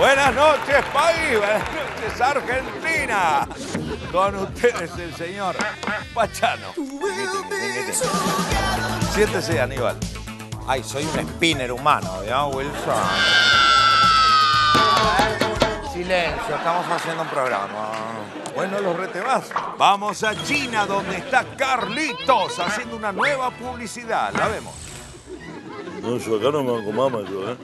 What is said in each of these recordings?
Buenas noches, país. Buenas noches, Argentina. Con ustedes el señor Pachano. Siéntese, Aníbal. Ay, soy un spinner humano, ¿ya, Wilson? Silencio, estamos haciendo un programa. Bueno, los rete más. Vamos a China, donde está Carlitos haciendo una nueva publicidad. La vemos. No, yo acá no me banco mama yo, ¿eh?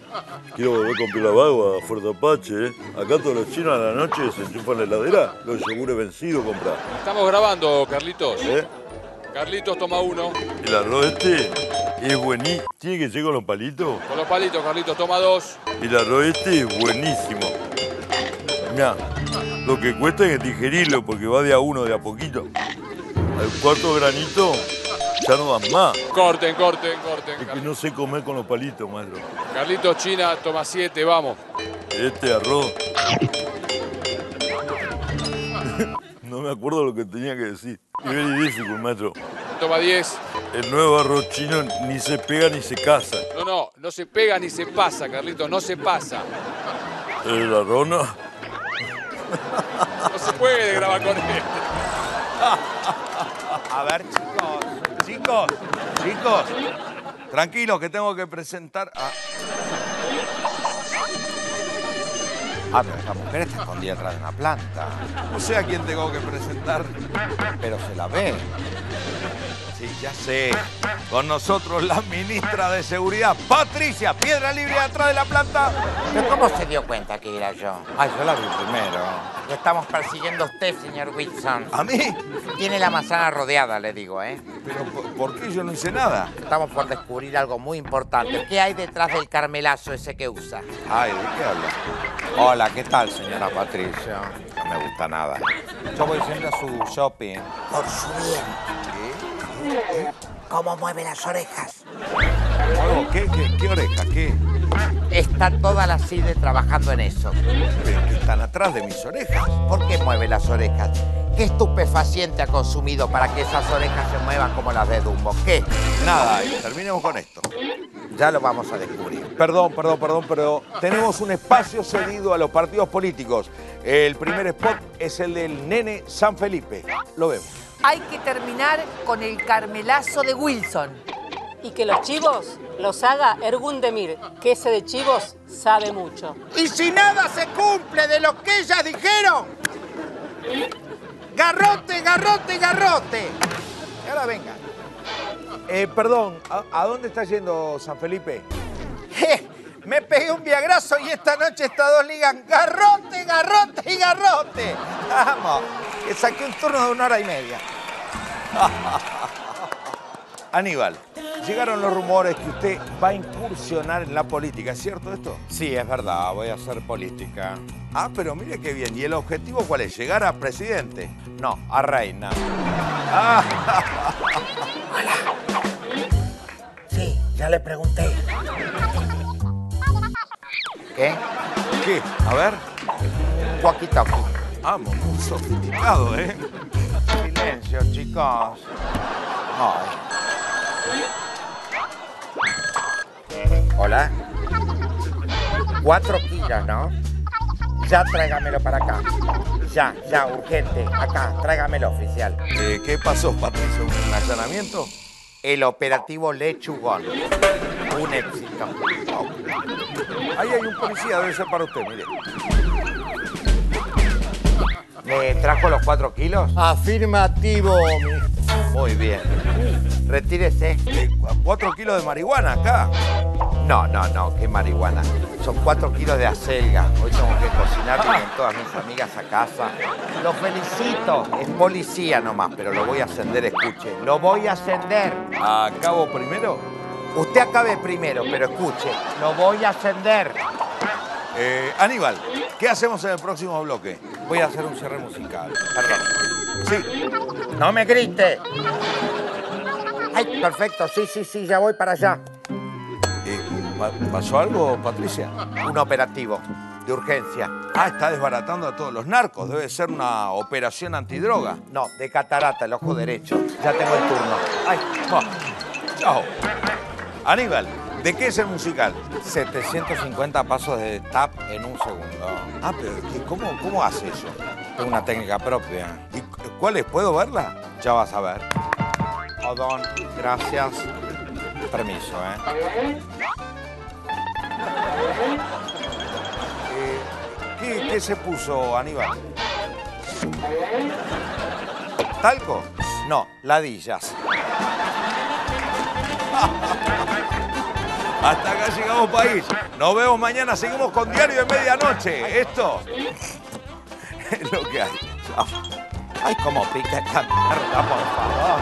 Quiero volver con Pilabagua a Fuerte Apache, ¿eh? Acá todos los chinos a la noche se enchufan la heladera, los yogures vencidos comprar. Estamos grabando, Carlitos. ¿Eh? Carlitos toma uno. El arroz este es buenísimo. ¿Tiene que ser con los palitos? Con los palitos, Carlitos toma dos. El arroz este es buenísimo. Mirá, lo que cuesta es digerirlo porque va de a uno, de a poquito. Al cuarto granito ya no dan más. Corten, corten, corten. Es que no sé comer con los palitos, maestro. Carlitos China toma siete, vamos. Este arroz. No me acuerdo lo que tenía que decir. Es very difficult, maestro. Toma diez. El nuevo arroz chino ni se pega ni se casa. No, no, no se pega ni se pasa, Carlitos, no se pasa. El arroz no. No se puede grabar con él. A ver, chicos, chicos, chicos. Tranquilos, que tengo que presentar a... Ah, pero esta mujer está escondida detrás de una planta. No sé a quién tengo que presentar. Pero se la ve. Sí, ya sé. Con nosotros la ministra de Seguridad, Patricia, piedra libre atrás de la planta. ¿Pero cómo se dio cuenta que era yo? Ay, yo la vi primero. Lo estamos persiguiendo a usted, señor Wilson. ¿A mí? Tiene la manzana rodeada, le digo, ¿eh? Pero ¿por, por qué yo no hice nada? Estamos por descubrir algo muy importante. ¿Qué hay detrás del carmelazo ese que usa? Ay, ¿de qué habla? Hola, ¿qué tal, señora Patricia? No me gusta nada. Yo voy siempre a su shopping. Por su bien. ¿Cómo mueve las orejas? Oh, ¿Qué, qué, qué oreja? ¿Qué? Está toda la CIDE trabajando en eso. Pero que están atrás de mis orejas. ¿Por qué mueve las orejas? ¿Qué estupefaciente ha consumido para que esas orejas se muevan como las de Dumbo? ¿Qué? Nada, y terminemos con esto. Ya lo vamos a descubrir. Perdón, perdón, perdón, pero tenemos un espacio cedido a los partidos políticos. El primer spot es el del nene San Felipe. Lo vemos. Hay que terminar con el carmelazo de Wilson. Y que los chivos los haga Ergun Demir, que ese de chivos sabe mucho. Y si nada se cumple de lo que ellas dijeron, garrote, garrote, garrote. Y ahora venga. Eh, perdón, ¿a, a dónde está yendo San Felipe? Je, Me pegué un viagrazo y esta noche estas dos ligan garrote, garrote y garrote. Vamos, que saqué un turno de una hora y media. Aníbal, llegaron los rumores que usted va a incursionar en la política, ¿es cierto esto? Sí, es verdad, voy a hacer política. Ah, pero mire qué bien. ¿Y el objetivo cuál es? ¿Llegar a presidente? No, a reina. Ah, Sí, ya le pregunté. ¿Qué? ¿qué? A ver. Walkie-talkie. Vamos, muy sofisticado, ¿eh? Silencio, chicos. Ay. Hola. Cuatro kilos, ¿no? Ya tráigamelo para acá. Ya, ya, urgente. Acá, tráigamelo oficial. Eh, ¿Qué pasó, Patricio? ¿Un allanamiento? El operativo Lechugón. Un éxito. Ahí hay un policía, debe ser para usted, mire. ¿Me trajo los cuatro kilos? Afirmativo, Muy bien. Retírese. Cu- cuatro kilos de marihuana acá. No, no, no, qué marihuana. Son cuatro kilos de acelga. Hoy tengo que cocinar, vienen todas mis amigas a casa. Lo felicito. Es policía nomás, pero lo voy a ascender, escuche. Lo voy a ascender. ¿Acabo primero? Usted acabe primero, pero escuche. Lo voy a ascender. Eh, Aníbal, ¿qué hacemos en el próximo bloque? Voy a hacer un cierre musical. Perdón. Sí, No me grite. Ay, perfecto. Sí, sí, sí, ya voy para allá. eh, ¿pa- ¿pasó algo, Patricia? Un operativo de urgencia. Ah, está desbaratando a todos los narcos. Debe ser una operación antidroga. No, de catarata, el ojo derecho. Ya tengo el turno. Ay, Ah, Chao. Aníbal, ¿De qué es el musical? 750 pasos de tap en un segundo. Ah, pero ¿qué- ¿cómo, cómo hace eso? Es una técnica propia. ¿Y cu- cuál es? ¿Puedo verla? Ya vas a ver. Odón, gracias. Permiso, ¿eh? Eh, ¿qué, qué se puso, Aníbal? ¿Talco? No, ladillas. Hasta acá llegamos, país. Nos vemos mañana. Seguimos con Diario de Medianoche. Esto es lo que hay. Ay, cómo pica esta mierda, por favor.